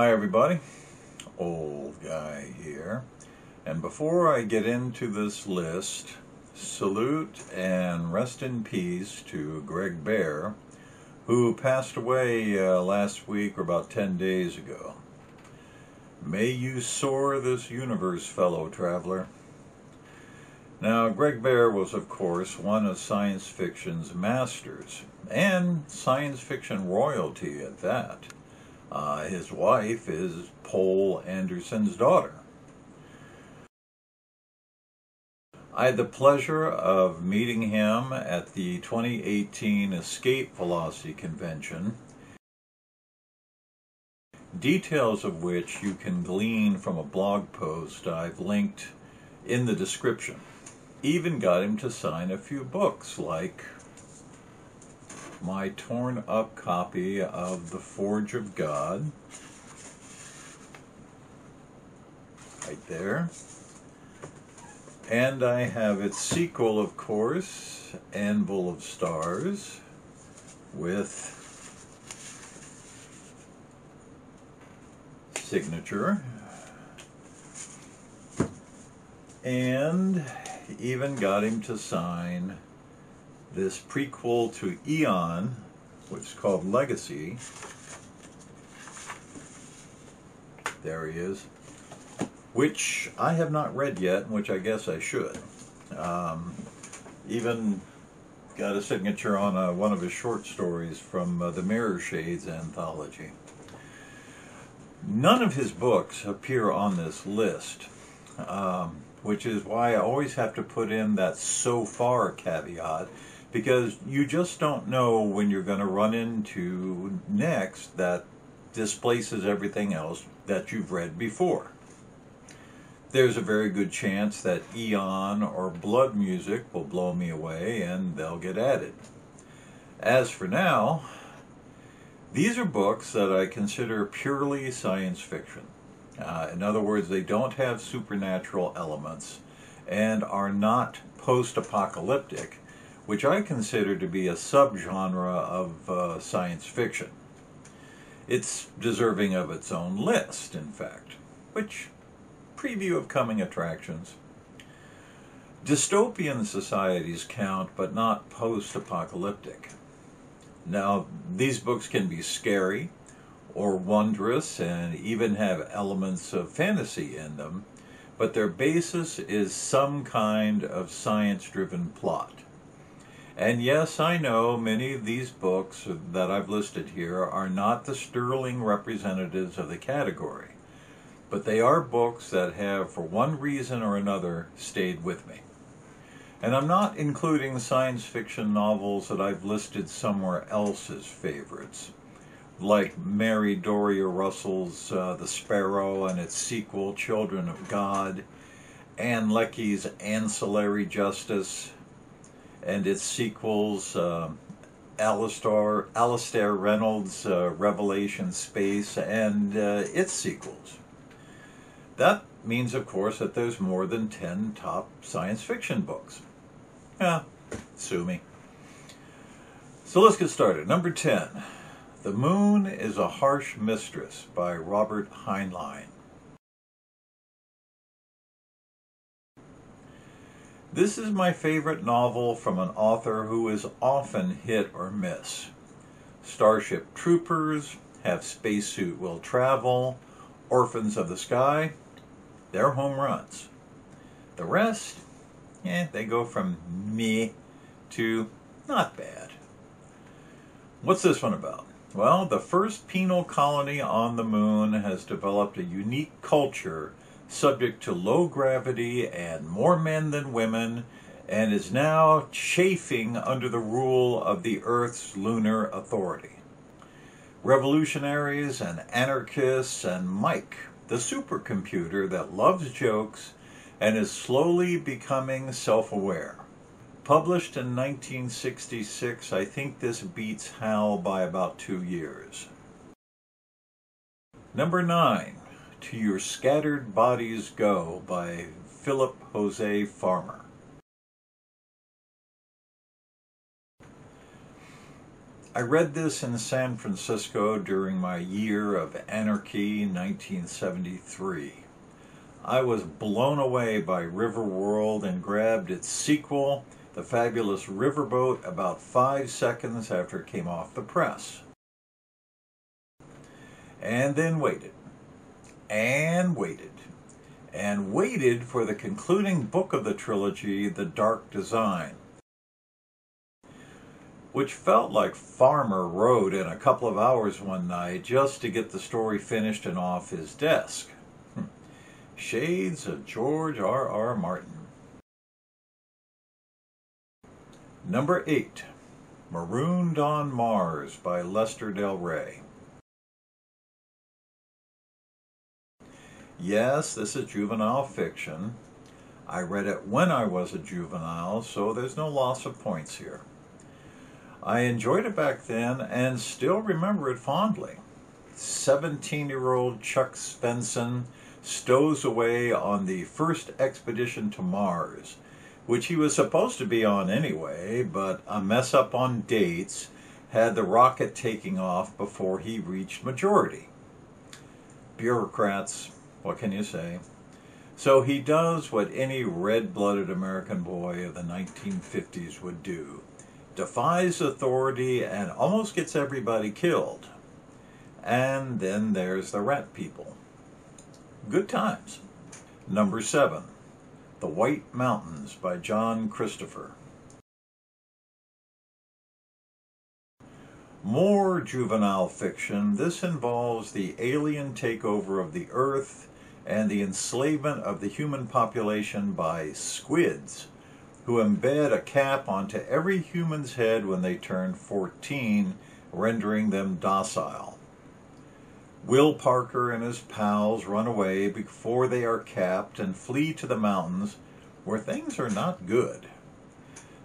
Hi everybody, old guy here. And before I get into this list, salute and rest in peace to Greg Bear, who passed away uh, last week or about 10 days ago. May you soar this universe, fellow traveler. Now, Greg Bear was, of course, one of science fiction's masters, and science fiction royalty at that. Uh, his wife is Poul Anderson's daughter. I had the pleasure of meeting him at the 2018 Escape Velocity Convention, details of which you can glean from a blog post I've linked in the description. Even got him to sign a few books like my torn up copy of The Forge of God. Right there. And I have its sequel, of course, Anvil of Stars, with signature. And even got him to sign this prequel to Eon, which is called Legacy. There he is. Which I have not read yet, which I guess I should. Um, even got a signature on uh, one of his short stories from uh, the Mirrorshades anthology. None of his books appear on this list. Um, which is why I always have to put in that so far caveat because you just don't know when you're going to run into next that displaces everything else that you've read before. There's a very good chance that Eon or Blood Music will blow me away and they'll get added. As for now, these are books that I consider purely science fiction. Uh, in other words, they don't have supernatural elements and are not post-apocalyptic, which I consider to be a subgenre of uh, science fiction. It's deserving of its own list, in fact, which preview of coming attractions. Dystopian societies count, but not post-apocalyptic. Now, these books can be scary, or wondrous and even have elements of fantasy in them, but their basis is some kind of science-driven plot. And yes, I know many of these books that I've listed here are not the sterling representatives of the category, but they are books that have, for one reason or another, stayed with me. And I'm not including science fiction novels that I've listed somewhere else as favorites like Mary Doria Russell's uh, The Sparrow and its sequel, Children of God, Ann Leckie's Ancillary Justice and its sequels, uh, Alastair, Alastair Reynolds' uh, Revelation Space and uh, its sequels. That means, of course, that there's more than 10 top science fiction books. Yeah, sue me. So let's get started. Number 10. The Moon is a Harsh Mistress by Robert Heinlein. This is my favorite novel from an author who is often hit or miss. Starship Troopers, Have Spacesuit Will Travel, Orphans of the Sky, they're home runs. The rest, eh, they go from me to not bad. What's this one about? Well, the first penal colony on the moon has developed a unique culture subject to low gravity and more men than women, and is now chafing under the rule of the Earth's lunar authority. Revolutionaries and anarchists and Mike, the supercomputer that loves jokes and is slowly becoming self-aware. Published in 1966, I think this beats Hal by about two years. Number 9, To Your Scattered Bodies Go by Philip Jose Farmer. I read this in San Francisco during my year of anarchy 1973. I was blown away by Riverworld and grabbed its sequel, The Fabulous Riverboat, about five seconds after it came off the press. And then waited, and waited, and waited for the concluding book of the trilogy, The Dark Design which felt like Farmer wrote in a couple of hours one night just to get the story finished and off his desk. Hmm. Shades of George R. R. Martin. Number 8 Marooned on Mars by Lester Del Rey. Yes, this is juvenile fiction. I read it when I was a juvenile, so there's no loss of points here. I enjoyed it back then and still remember it fondly. 17 year old Chuck Svendsen stows away on the first expedition to Mars, which he was supposed to be on anyway, but a mess up on dates had the rocket taking off before he reached majority. Bureaucrats, what can you say? So he does what any red blooded American boy of the 1950s would do defies authority and almost gets everybody killed. And then there's the rat people. Good times. Number seven, The White Mountains by John Christopher. More juvenile fiction, this involves the alien takeover of the Earth and the enslavement of the human population by squids who embed a cap onto every human's head when they turn 14, rendering them docile. Will Parker and his pals run away before they are capped and flee to the mountains where things are not good.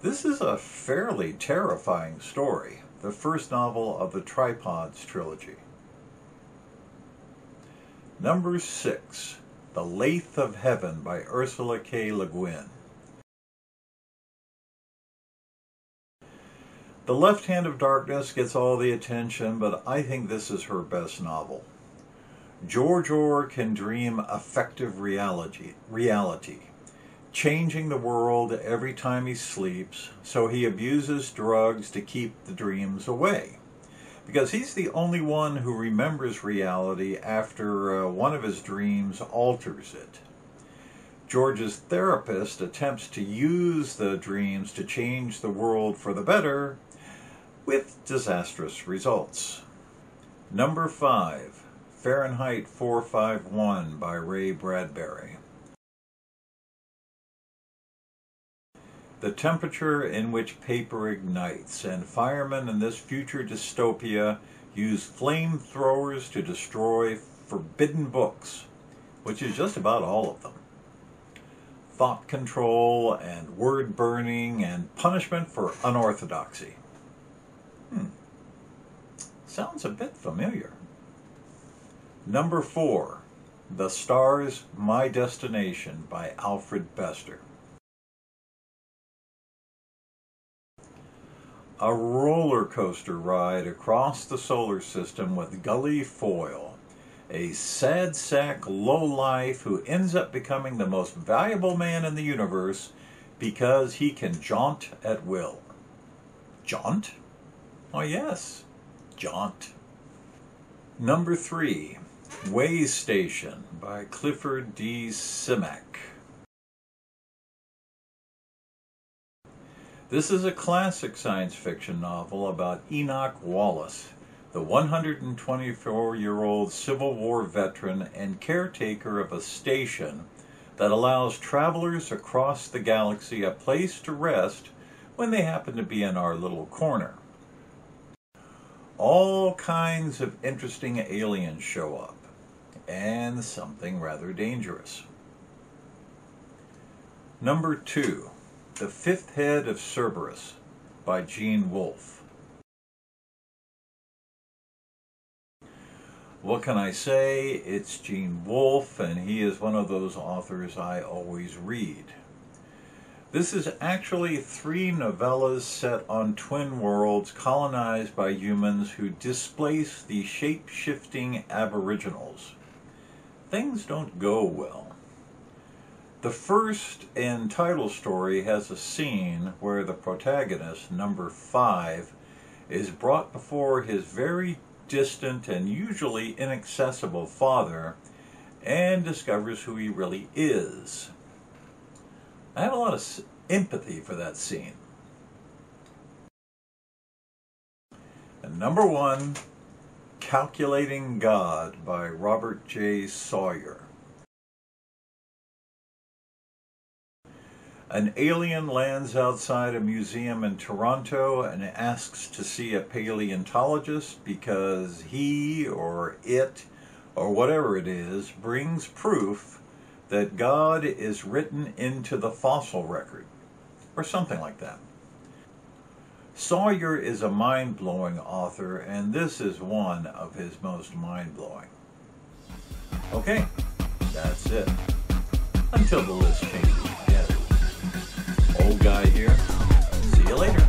This is a fairly terrifying story, the first novel of the Tripods trilogy. Number 6 The Lathe of Heaven by Ursula K. Le Guin. The Left Hand of Darkness gets all the attention, but I think this is her best novel. George Orr can dream effective reality, reality, changing the world every time he sleeps, so he abuses drugs to keep the dreams away. Because he's the only one who remembers reality after uh, one of his dreams alters it. George's therapist attempts to use the dreams to change the world for the better, with disastrous results. Number 5, Fahrenheit 451 by Ray Bradbury. The temperature in which paper ignites, and firemen in this future dystopia use flamethrowers to destroy forbidden books, which is just about all of them. Thought control and word burning and punishment for unorthodoxy. Hmm. Sounds a bit familiar. Number four, The Stars, My Destination by Alfred Bester. A roller coaster ride across the solar system with Gully Foyle, a sad sack lowlife who ends up becoming the most valuable man in the universe because he can jaunt at will. Jaunt? Oh, yes, Jaunt. Number three, Way Station by Clifford D. Simak. This is a classic science fiction novel about Enoch Wallace, the 124 year old Civil War veteran and caretaker of a station that allows travelers across the galaxy a place to rest when they happen to be in our little corner all kinds of interesting aliens show up, and something rather dangerous. Number two, The Fifth Head of Cerberus by Gene Wolfe. What can I say? It's Gene Wolfe, and he is one of those authors I always read. This is actually three novellas set on twin worlds colonized by humans who displace the shape shifting aboriginals. Things don't go well. The first and title story has a scene where the protagonist, number five, is brought before his very distant and usually inaccessible father and discovers who he really is. I have a lot of empathy for that scene. And number one, Calculating God by Robert J. Sawyer. An alien lands outside a museum in Toronto and asks to see a paleontologist because he or it or whatever it is brings proof that God is written into the fossil record or something like that. Sawyer is a mind blowing author, and this is one of his most mind blowing. Okay, that's it. Until the list changes old guy here. See you later.